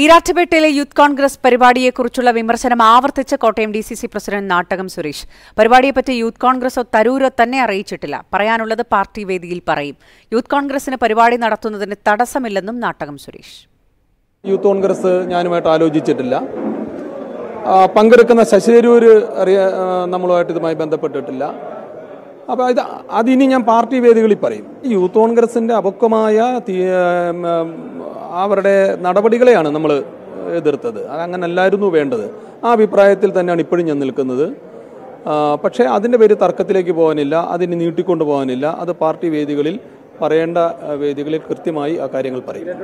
ഈരാറ്റുപേട്ടയിലെ youth Congress പരിപാടിയെക്കുറിച്ചുള്ള വിമർശനം ആവർത്തിച്ച Kottayam D C C president Nattakam Suresh. പരിപാടിയെപ്പറ്റി youth കോൺഗ്രസോ തരൂരോ തന്നെ അറിയിച്ചിട്ടില്ല. പറയാനുള്ളത് പാർട്ടി വേദിയിൽ പറയും. യൂത്ത് കോൺഗ്രസിന് പരിപാടി നടത്തുന്നതിന് തടസ്സമില്ലെന്നും നാട്ടകം സുരേഷ്. യൂത്ത് കോൺഗ്രസ് ഞാനുമായിട്ട് ആലോചിച്ചിട്ടില്ല. പങ്കെടുക്കുന്ന ശശിതരൂര് ആ, നമ്മളുമായിട്ട് ഇതുമായി ബന്ധപ്പെട്ടിട്ടില്ല. അപ്പോൾ ഇത് അതിനി ഞാൻ പാർട്ടി വേദികളിൽ പറയും. യൂത്ത് കോൺഗ്രസിന്റെ അപക്വമായ അവരുടെ നടപടികളെയാണ് നമ്മൾ എതിർത്തത്. അങ്ങനല്ലായിരുന്നു വേണ്ടത്. ആ അഭിപ്രായത്തിൽ തന്നെയാണ് ഇപ്പോഴും ഞാൻ നിൽക്കുന്നത്. പക്ഷേ അതിന്റെ പേര് തർക്കത്തിലേക്ക് പോകാനില്ല അതിന് നീട്ടിക്കൊണ്ടു പോകാനില്ല. അത് പാർട്ടി വേദികളിൽ പറയേണ്ട വേദികളിൽ കൃത്യമായി ആ കാര്യങ്ങൾ പറയും.